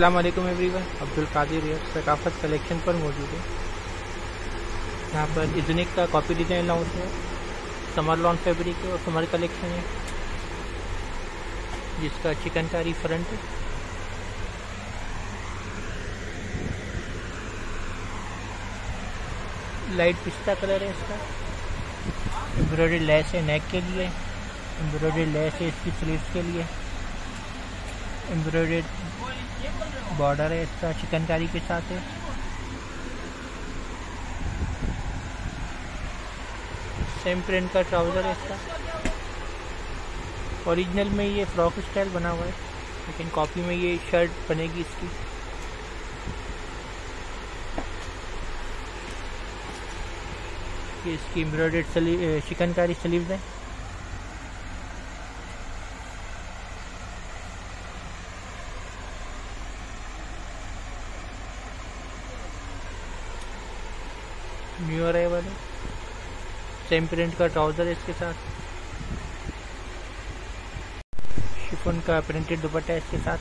अस्सलाम वालेकुम everyone Abdul Qadir सकाफत collection पर मौजूद है। यहाँ पर इजनिक का कॉपी डिज़ाइन लॉन्च है। समर लॉन फैब्रिक है और समर कलेक्शन है। जिसका चिकनकारी फ्रंट है। लाइट पिस्ता कलर है इसका। एम्ब्रॉयडरी लेस है नेक के लिए। एम्ब्रॉयडरी लेस है इसकी स्लीव्स के लिए। एम्ब्रॉयडरी बॉर्डर है, इसका चिकनकारी के साथ है। सेम प्रिंट का ट्राउज़र है इसका। ओरिजिनल में ये फ्रॉक स्टाइल बना हुआ है, लेकिन कॉपी में ये शर्ट बनेगी इसकी। ये इसकी एम्ब्रॉयडेड चिकनकारी स्लीव्स है। न्यू अराइवल है सेम प्रिंट का ट्राउज़र है इसके साथ। शिफोन का प्रिंटेड दुपट्टा है इसके साथ।